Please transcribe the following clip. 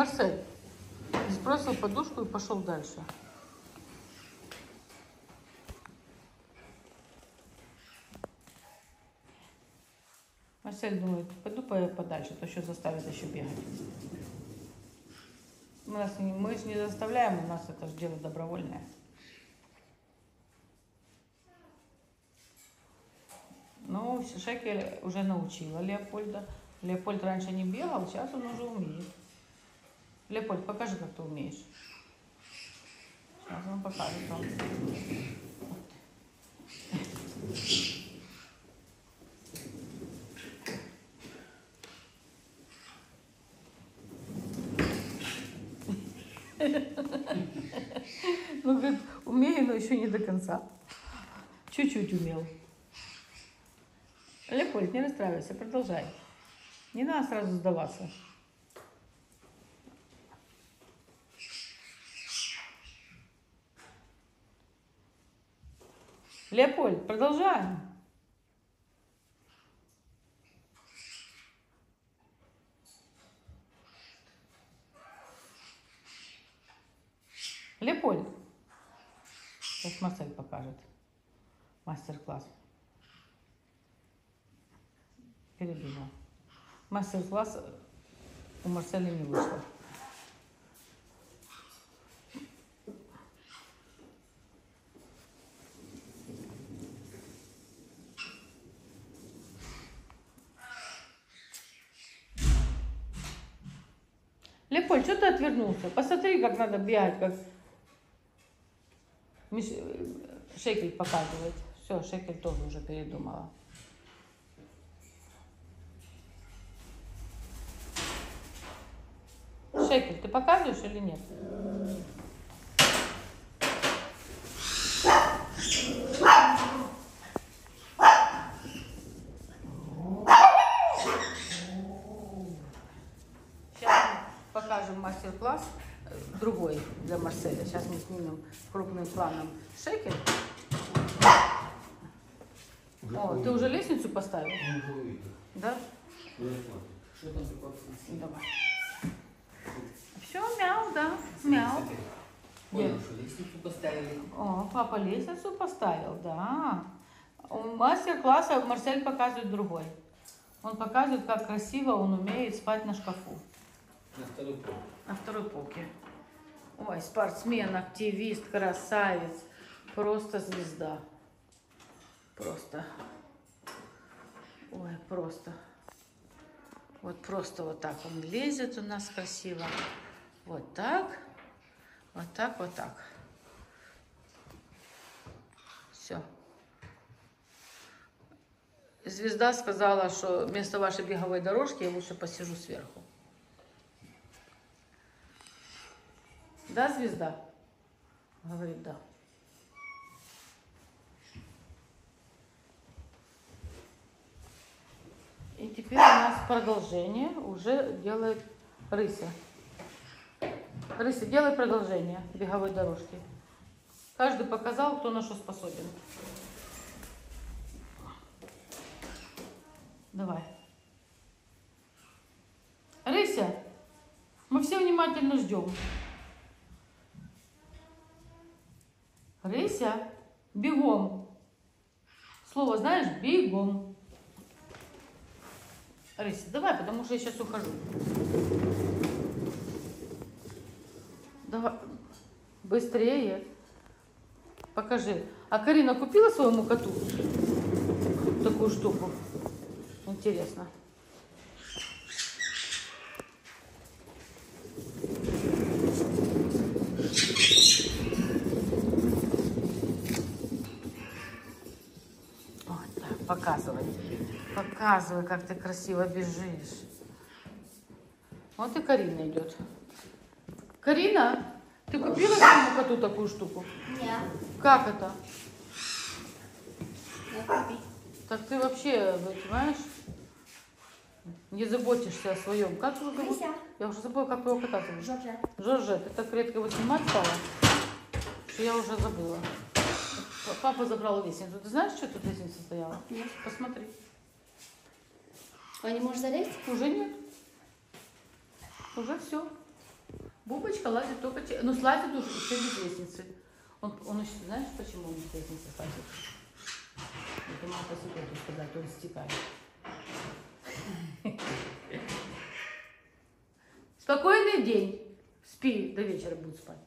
Марсель сбросил подушку и пошел дальше. Марсель думает, пойду по- подальше, то еще заставят еще бегать. Мы, нас, мы же не заставляем, у нас это же дело добровольное. Ну, Шекель уже научила Леопольда. Леопольд раньше не бегал, сейчас он уже умеет. Леопольд, покажи, как ты умеешь. Сейчас он покажет вам. Ну, говорит, умею, но еще не до конца. Чуть-чуть умел. Леопольд, не расстраивайся, продолжай. Не надо сразу сдаваться. Леопольд, продолжаем. Леопольд. Сейчас Марсель покажет. Мастер-класс. Передумал. Мастер-класс у Марселя не вышло. Леопольд, что ты отвернулся? Посмотри, как надо бегать, как Миш- Шекель показывает. Все, Шекель тоже уже передумала. Шекель, ты показываешь или нет? Сейчас мы покажем мастер-класс э, другой для Марселя. Сейчас мы снимем крупным планом шекель. О, ты уже лестницу поставил? Да? Давай. Все, мяу, да, мяу. Лестницу поставили. О, папа лестницу поставил, да. У мастер-класса Марсель показывает другой. Он показывает, как красиво он умеет спать на шкафу. На второй пол. На второй полке. Ой, спортсмен, активист, красавец. Просто звезда. Просто. Ой, просто. Вот просто вот так он лезет у нас красиво. Вот так. Вот так, вот так. Все. Звезда сказала, что вместо вашей беговой дорожки я лучше посижу сверху. Да, звезда? Говорит, да. И теперь у нас продолжение уже делает рыся. Рыся, делай продолжение беговой дорожки. Каждый показал, кто на что способен. Давай. Рыся, мы все внимательно ждем. Рыся, бегом. Слово знаешь? Бегом. Рыся, давай, потому что я сейчас ухожу. Давай, быстрее. Покажи. А Карина купила своему коту такую штуку? Интересно. Вот так, показывай. Показывай, как ты красиво бежишь. Вот и Карина идет. Карина, ты купила своему коту такую штуку? Нет, Как это? Так ты вообще, понимаешь, не заботишься о своем. Как зовут? Рыся. Я уже забыла, как его кота зовут. Жоржа. Жорже, ты так редко его снимать стала, что я уже забыла. Папа забрал лестницу. Ты знаешь, что тут лестница стояла? Нет. Посмотри. А не можешь залезть? Уже нет. Уже все. Бубочка лазит только... Ну, слазит уже еще без лестницы. Он, он еще, знаешь, почему он с лестницы слазит? Это могу по секрету сказать, он стекает. Спокойный день. Спи, до вечера будет спать.